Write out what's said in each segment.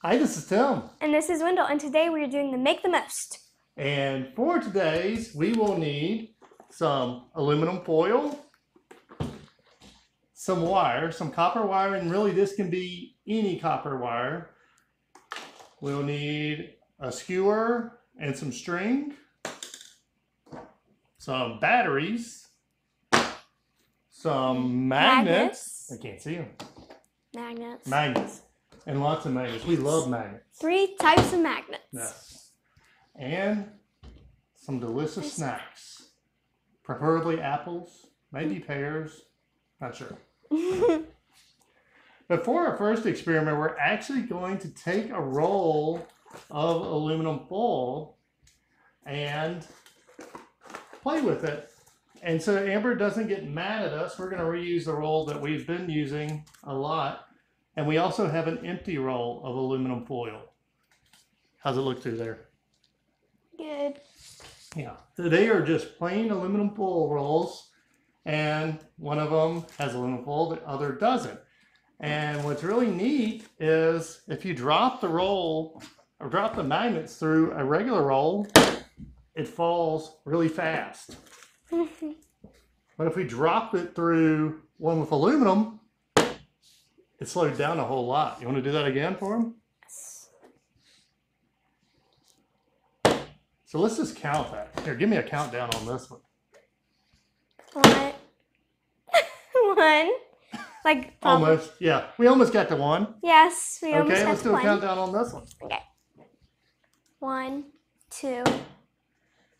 Hi, this is Tim. And this is Wendell, and today we are doing the Make the Most. And for today's, we will need some aluminum foil, some wire, some copper wire, and really this can be any copper wire. We'll need a skewer and some string, some batteries, some magnets. Magnets. I can't see them. Magnets. Magnets. And lots of magnets. We love magnets. Three types of magnets. Yes. And some delicious snacks. Preferably apples, maybe pears, not sure. But for our first experiment, we're actually going to take a roll of aluminum foil and play with it. And so Amber doesn't get mad at us, we're going to reuse the roll that we've been using a lot. And we also have an empty roll of aluminum foil. How's it look through there? Good. Yeah, they are just plain aluminum foil rolls, and one of them has aluminum foil, the other doesn't. And what's really neat is if you drop the roll or drop the magnets through a regular roll, it falls really fast. But if we drop it through one with aluminum, it slowed down a whole lot. You want to do that again for him? Yes. So let's just count that. Here, give me a countdown on this one. One. one. Like probably- Almost. Yeah, we almost got to one. Yes, we almost Okay, got let's to do a one. countdown on this one. Okay. One, two.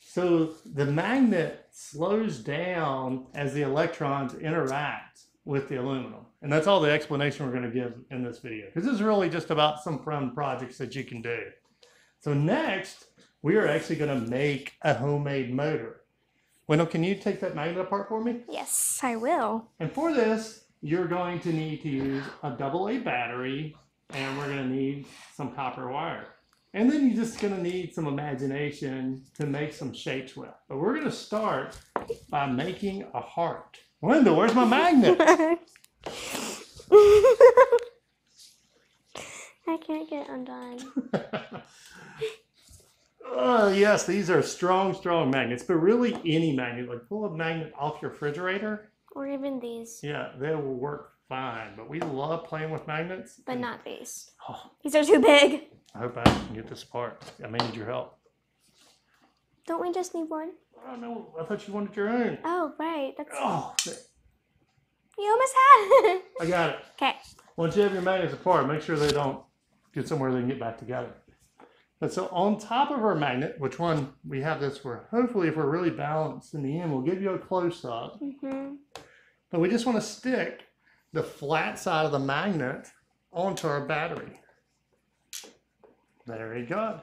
So the magnet slows down as the electrons interact with the aluminum. And that's all the explanation we're going to give in this video. Because this is really just about some fun projects that you can do. So next, we are actually going to make a homemade motor. Wendell, can you take that magnet apart for me? Yes, I will. And for this, you're going to need to use a double A battery and we're going to need some copper wire. And then you're just going to need some imagination to make some shapes with. But we're going to start by making a heart. Wendell, where's my magnet? I can't get it undone. oh, yes, these are strong, strong magnets, but really any magnet. Like pull a magnet off your refrigerator. Or even these, Yeah, they will work fine. But we love playing with magnets. but not these. Oh, These are too big. I hope I can get this apart. I may need your help. Don't we just need one? Oh no, I thought you wanted your own. Oh, right. That's Oh, you almost had it. I got it. Okay. Once you have your magnets apart, make sure they don't get somewhere they can get back together. But so on top of our magnet, which one we have this for, hopefully if we're really balanced in the end, we'll give you a close up. Mm-hmm. But we just want to stick the flat side of the magnet onto our battery. There you go.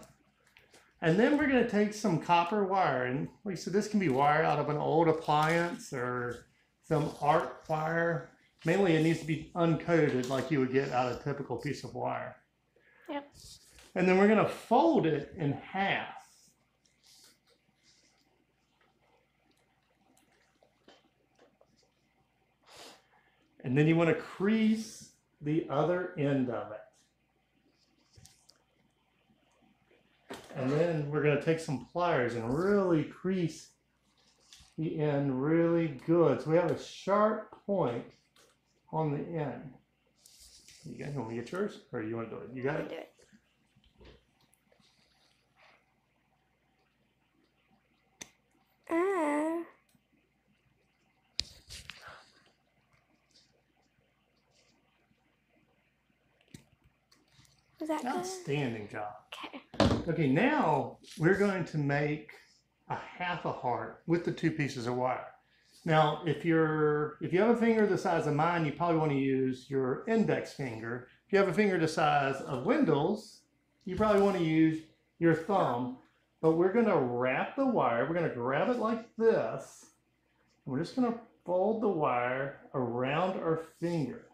And then we're going to take some copper wire. And like I said, this can be wire out of an old appliance or some art wire. Mainly it needs to be uncoated like you would get out of a typical piece of wire. Yep. And then we're going to fold it in half. And then you want to crease the other end of it. And then we're going to take some pliers and really crease the end really good. So we have a sharp point on the end. You guys want me to get yours? Or you want to do it? You got Do it? it. Ah. Was that good? Outstanding job. Okay. Okay, now we're going to make a half a heart with the two pieces of wire. Now, if you're if you have a finger the size of mine, you probably want to use your index finger. If you have a finger the size of Wendell's, you probably want to use your thumb. But we're going to wrap the wire. We're going to grab it like this. And we're just going to fold the wire around our finger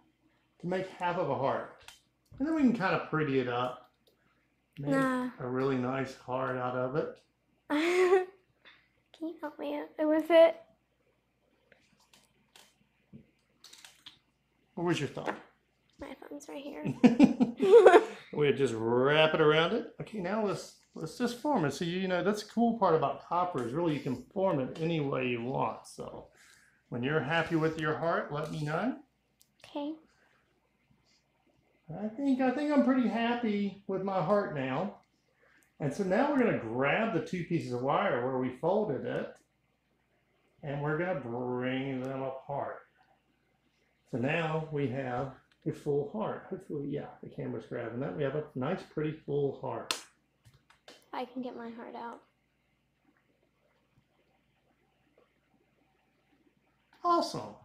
to make half of a heart. And then we can kind of pretty it up. Make Nah. a really nice heart out of it. Can you help me out with it? Where's your thumb? My thumb's right here. we just wrap it around it. Okay, now let's let's just form it. So you know that's the cool part about copper is really you can form it any way you want. So when you're happy with your heart, let me know. okay. I think I think I'm pretty happy with my heart now. And so now we're gonna grab the two pieces of wire where we folded it, and we're gonna bring them apart. So now we have a full heart. Hopefully, yeah, the camera's grabbing that. We have a nice, pretty full heart. I can get my heart out. Awesome.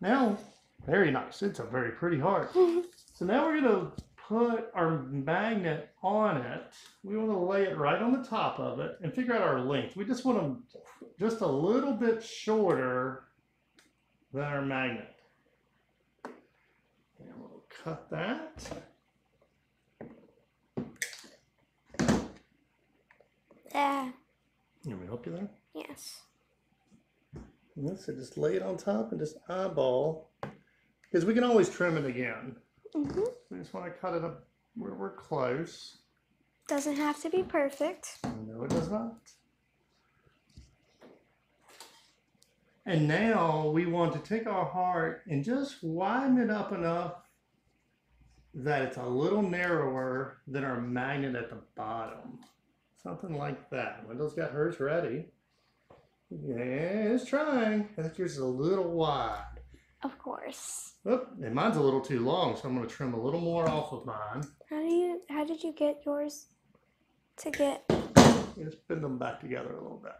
Now, very nice. It's a very pretty heart. So now we're gonna put our magnet on it. We want to lay it right on the top of it and figure out our length. We just want them just a little bit shorter than our magnet. And we'll cut that. Ah, You want me to help you there? yes. And So just lay it on top and just eyeball. Because we can always trim it again. hmm We just want to cut it up where we're close. Doesn't have to be perfect. No, it does not. And now we want to take our heart and just widen it up enough that it's a little narrower than our magnet at the bottom. Something like that. Wendell's got hers ready. Yeah, it's trying. I think yours is a little wide. Of course. Oh, and mine's a little too long, so I'm going to trim a little more off of mine. How do you? How did you get yours to get? Just bend them back together a little bit.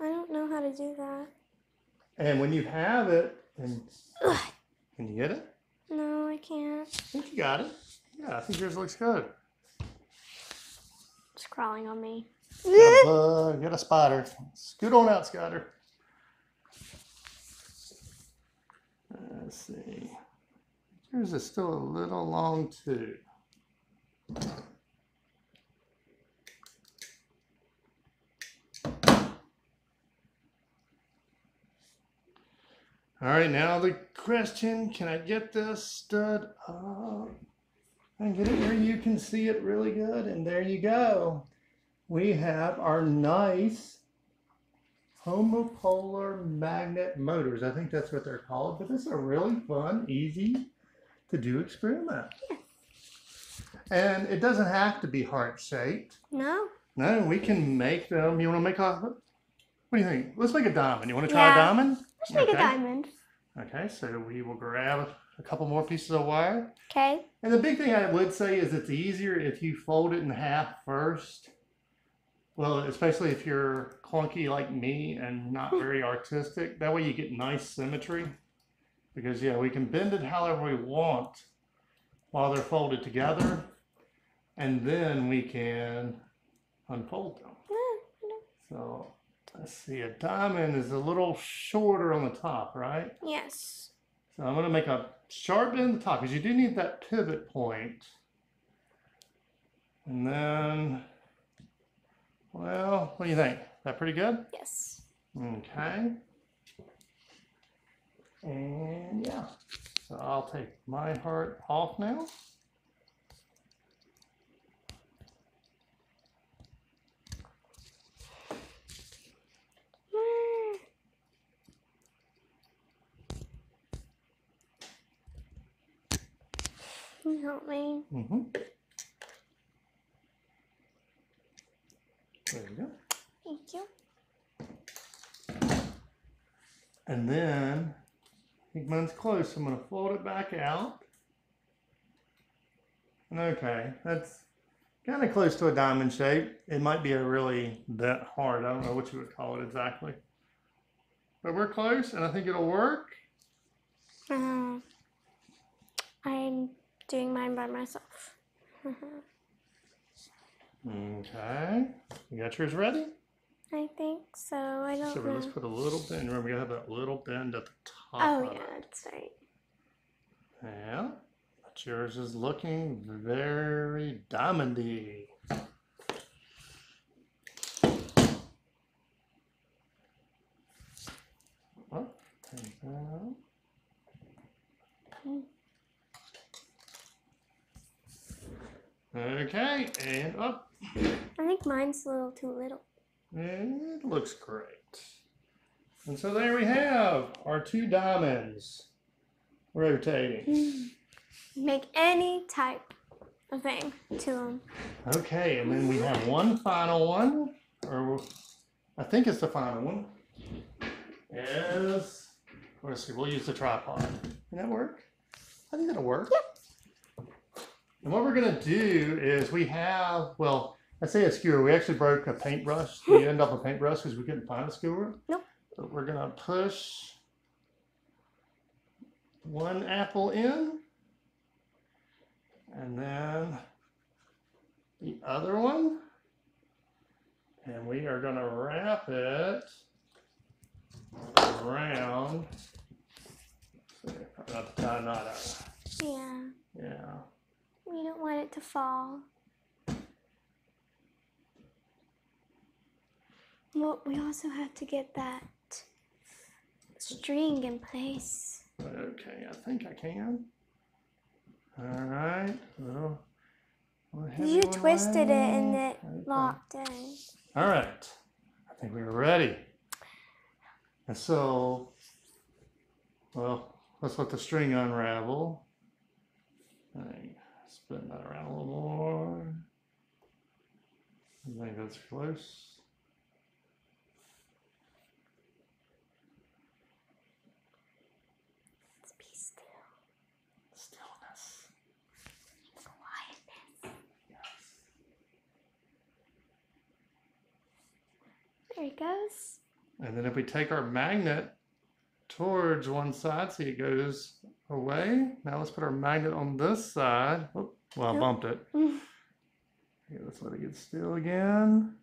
I don't know how to do that. And when you have it, and Ugh. can you get it? No, I can't. I think you got it. Yeah, I think yours looks good. It's crawling on me. Got a bug, got a spider. Scoot on out, Scudder. Uh, let's see. Yours is still a little long too. All right, now the question, can I get this stud up? And get it where you can see it really good. And there you go. We have our nice homopolar magnet motors. I think that's what they're called. But it's a really fun, easy to do experiment. And it doesn't have to be heart shaped. No. No, we can make them. You want to make a, what do you think? Let's make a diamond. You want to try Yeah. a diamond? Let's make Okay. a diamond. Okay, so we will grab a couple more pieces of wire. Okay. And the big thing I would say is it's easier if you fold it in half first. Well, especially if you're clunky like me and not very artistic. That way you get nice symmetry. Because, yeah, we can bend it however we want while they're folded together. And then we can unfold them. So, let's see. A diamond is a little shorter on the top, right? Yes. So I'm going to make a sharp bend at the top because you do need that pivot point. And then, well, what do you think? That pretty good? Yes. Okay. And yeah, so I'll take my heart off now. Can you help me? Mm-hmm. There you go. Thank you. And then, I think mine's close, so I'm going to fold it back out. And okay, that's kind of close to a diamond shape. It might be a really bent heart. I don't know what you would call it exactly. But we're close, and I think it'll work. Uh, I'm doing mine by myself. Okay. You got yours ready? I think so. I don't know. So let's put a little bend. Remember, we have that little bend at the top. Oh, yeah, it. that's right. Yeah. But yours is looking very diamondy. Okay. Hmm. Okay, and up. I think mine's a little too little. It looks great. And so there we have our two diamonds rotating. Mm. Make any type of thing to them. Okay, and then we have one final one, or I think it's the final one. Yes. let's see, we'll use the tripod. Can that work? I think that'll work. Yep. And what we're gonna do is we have well, I say a skewer. We actually broke a paintbrush, the end off a paintbrush because we couldn't find a skewer. Nope. But we're gonna push one apple in, and then the other one. And we are going to wrap it around. Not the tie knot out. Yeah. Yeah. We don't want it to fall. Well, we also have to get that string in place. Okay, I think I can. All right. Well, You twisted it and it Okay. locked in. All right. I think we were ready. And so, well, let's let the string unravel. Hang, spin that around a little more. I think that's close. Let's be still. Stillness. Quietness. Yes. There it goes. And then if we take our magnet towards one side, see it goes away. Now let's put our magnet on this side. Oop, well, I Nope. bumped it. Mm. Okay, let's let it get still again.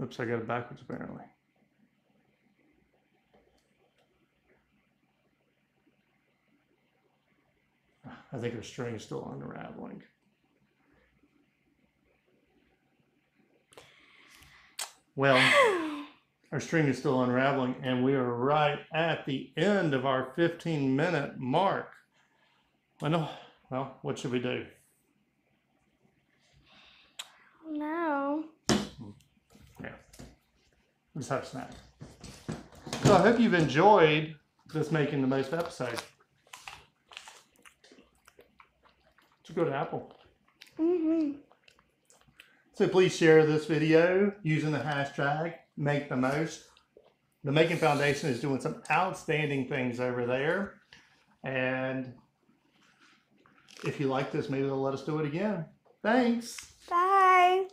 Oops, I got it backwards apparently. I think our string is still unraveling. Well, our string is still unraveling, and we are right at the end of our 15 minute mark. I know. well, what should we do? no. Yeah. Let's have a snack. So I hope you've enjoyed this making the most episode. It's a good apple. Mm-hmm. So please share this video using the hashtag make the most. The Making Foundation is doing some outstanding things over there. And if you like this, maybe they'll let us do it again. Thanks. Bye.